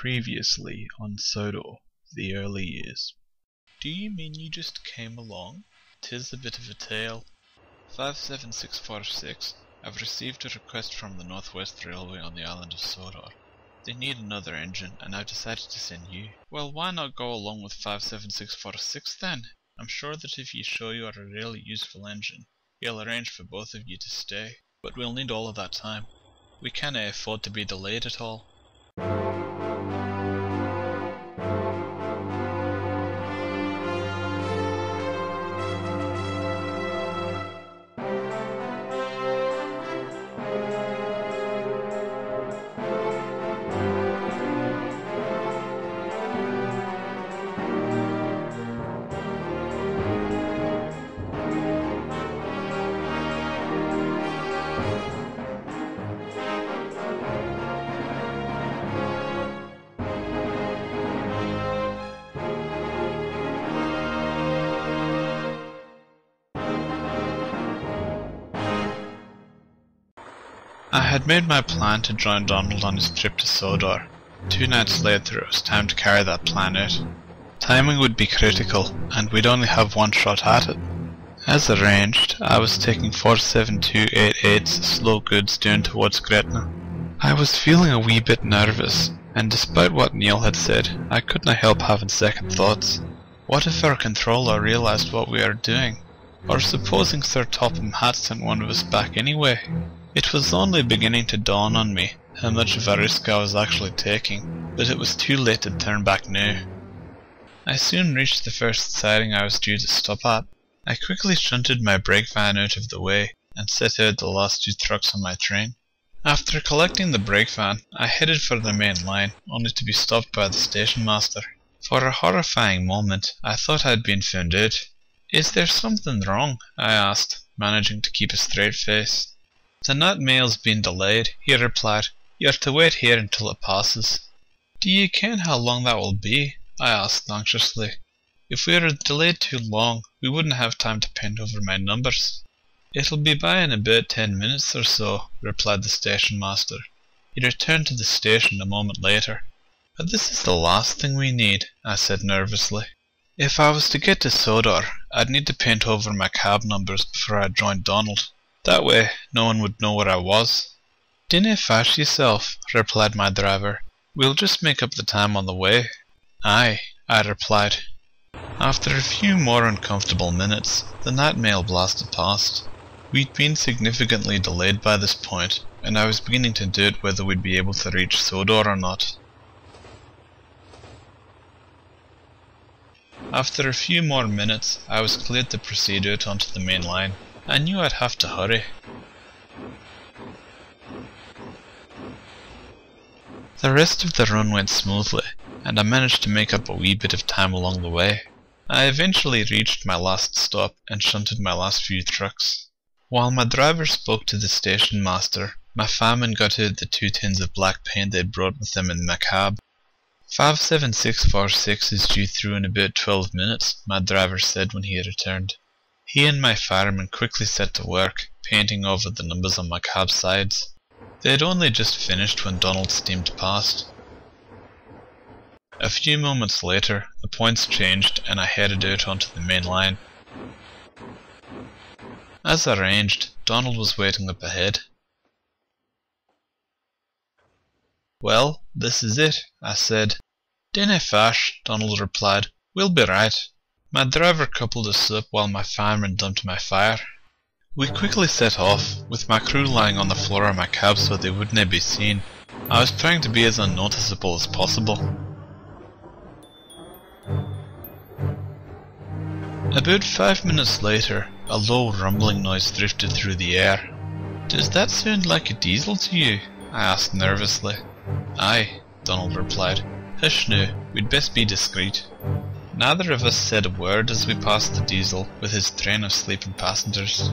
Previously on Sodor, the early years. Do you mean you just came along? Tis a bit of a tale. 57646, I've received a request from the Northwest Railway on the island of Sodor. They need another engine, and I've decided to send you. Well, why not go along with 57646 then? I'm sure that if you show you are a really useful engine, he'll arrange for both of you to stay. But we'll need all of that time. We can't afford to be delayed at all. I had made my plan to join Donald on his trip to Sodor. Two nights later it was time to carry that plan out. Timing would be critical, and we'd only have one shot at it. As arranged, I was taking 47288's slow goods down towards Gretna. I was feeling a wee bit nervous, and despite what Neil had said, I couldn't help having second thoughts. What if our controller realized what we were doing? Or supposing Sir Topham had sent one of us back anyway? It was only beginning to dawn on me how much of a risk I was actually taking, but it was too late to turn back now. I soon reached the first siding I was due to stop at. I quickly shunted my brake van out of the way and set out the last two trucks on my train. After collecting the brake van, I headed for the main line, only to be stopped by the station master. For a horrifying moment, I thought I'd been found out. Is there something wrong? I asked, managing to keep a straight face. The night mail's been delayed, he replied. You're to wait here until it passes. Do you ken how long that will be? I asked anxiously. If we are delayed too long, we wouldn't have time to paint over my numbers. It'll be by in about ten minutes or so, replied the station master. He returned to the station a moment later. But this is the last thing we need, I said nervously. If I was to get to Sodor, I'd need to paint over my cab numbers before I joined Donald. That way, no one would know where I was. Dinna fash yourself, replied my driver. We'll just make up the time on the way. Aye, I replied. After a few more uncomfortable minutes, the night mail blasted past. We'd been significantly delayed by this point, and I was beginning to doubt whether we'd be able to reach Sodor or not. After a few more minutes, I was cleared to proceed out onto the main line. I knew I'd have to hurry. The rest of the run went smoothly, and I managed to make up a wee bit of time along the way. I eventually reached my last stop and shunted my last few trucks. While my driver spoke to the station master, my fireman got out the two tins of black paint they'd brought with them in my cab. 57646 is due through in about 12 minutes, my driver said when he returned. He and my fireman quickly set to work, painting over the numbers on my cab sides. They had only just finished when Donald steamed past. A few moments later, the points changed and I headed out onto the main line. As arranged, Donald was waiting up ahead. Well, this is it, I said. Dinna fash, Donald replied. We'll be right. My driver coupled us up while my fireman dumped my fire. We quickly set off, with my crew lying on the floor of my cab so they wouldn't be seen. I was trying to be as unnoticeable as possible. About five minutes later, a low rumbling noise drifted through the air. Does that sound like a diesel to you? I asked nervously. Aye, Donald replied. Hush now, we'd best be discreet. Neither of us said a word as we passed the diesel with his train of sleeping passengers.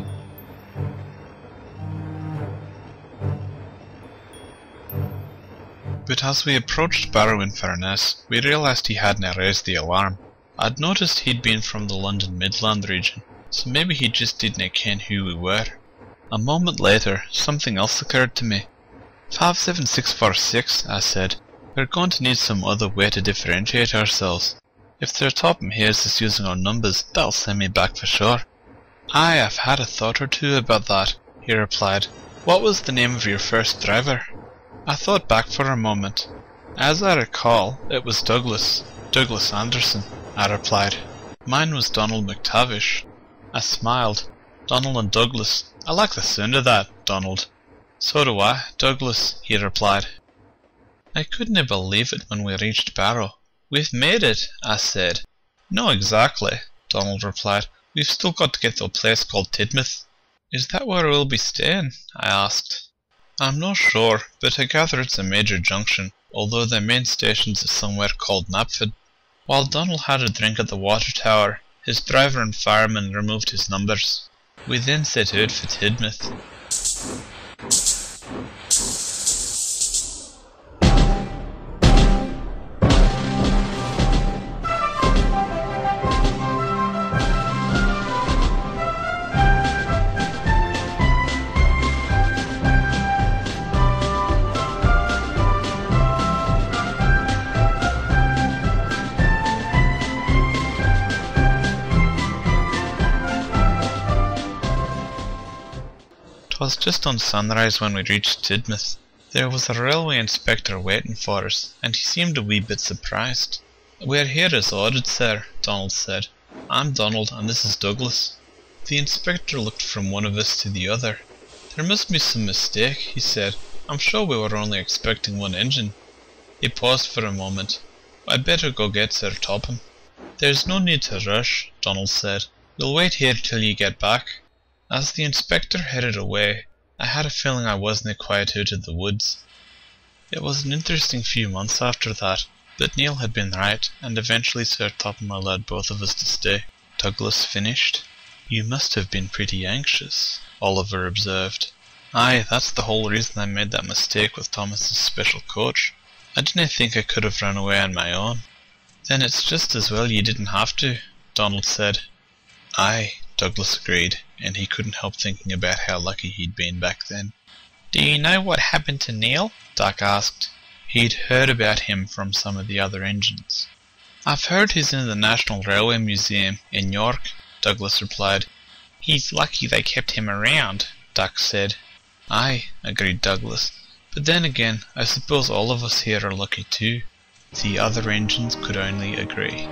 But as we approached Barrow in Furness, we realised he hadn't raised the alarm. I'd noticed he'd been from the London Midland region, so maybe he just didn't ken who we were. A moment later, something else occurred to me. 57646, I said. We're going to need some other way to differentiate ourselves. If Sir Topham hears us using our numbers, that'll send me back for sure. I've had a thought or two about that, he replied. What was the name of your first driver? I thought back for a moment. As I recall, it was Douglas. Douglas Anderson, I replied. Mine was Donald MacTavish. I smiled. Donald and Douglas. I like the sound of that, Donald. So do I, Douglas, he replied. I couldn't believe it when we reached Barrow. We've made it, I said. No, exactly, Donald replied. We've still got to get to a place called Tidmouth. Is that where we'll be staying? I asked. I'm not sure, but I gather it's a major junction, although the main stations is somewhere called Knapford. While Donald had a drink at the water tower, his driver and fireman removed his numbers. We then set out for Tidmouth. Twas just on sunrise when we reached Tidmouth. There was a railway inspector waiting for us, and he seemed a wee bit surprised. We're here as ordered, sir, Donald said. I'm Donald, and this is Douglas. The inspector looked from one of us to the other. There must be some mistake, he said. I'm sure we were only expecting one engine. He paused for a moment. I'd better go get Sir Topham. There's no need to rush, Donald said. We'll wait here till you get back. As the inspector headed away, I had a feeling I wasn't out of the woods. It was an interesting few months after that, but Neil had been right, and eventually Sir Topham allowed both of us to stay. Douglas finished. You must have been pretty anxious, Oliver observed. Aye, that's the whole reason I made that mistake with Thomas's special coach. I didn't think I could have run away on my own. Then it's just as well you didn't have to, Donald said. Aye, Douglas agreed, and he couldn't help thinking about how lucky he'd been back then. Do you know what happened to Neil? Duck asked. He'd heard about him from some of the other engines. I've heard he's in the National Railway Museum in York, Douglas replied. He's lucky they kept him around, Duck said. Aye, agreed Douglas. But then again, I suppose all of us here are lucky too. The other engines could only agree.